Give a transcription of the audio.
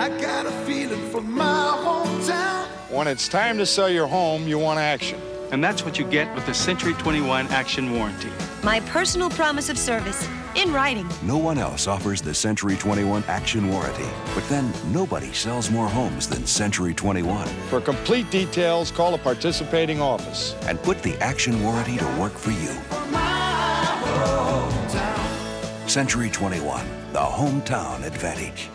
I got a feeling for my hometown. When it's time to sell your home, you want action. And that's what you get with the Century 21 Action Warranty. My personal promise of service, in writing. No one else offers the Century 21 Action Warranty. But then nobody sells more homes than Century 21. For complete details, call a participating office. And put the Action Warranty to work for you. Century 21, the hometown advantage.